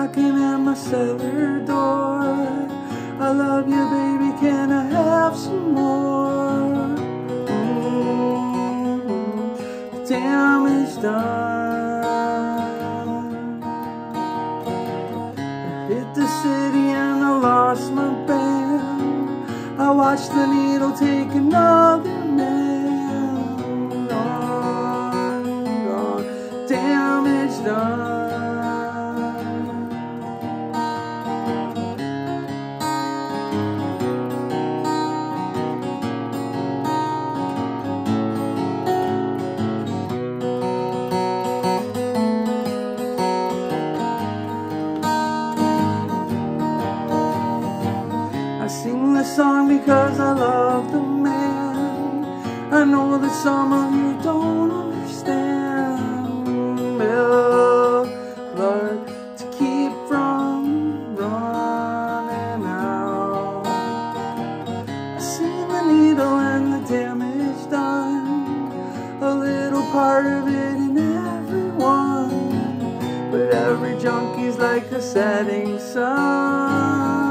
knocking at my cellar door. I love you, baby, can I have some more? Mm, the damage done. I watched the needle take another man. Gone, gone, damage done. This song because I love the man. I know that some of you don't understand. Clark to keep from running out. I seen the needle and the damage done. A little part of it in everyone. But every junkie's like a setting sun.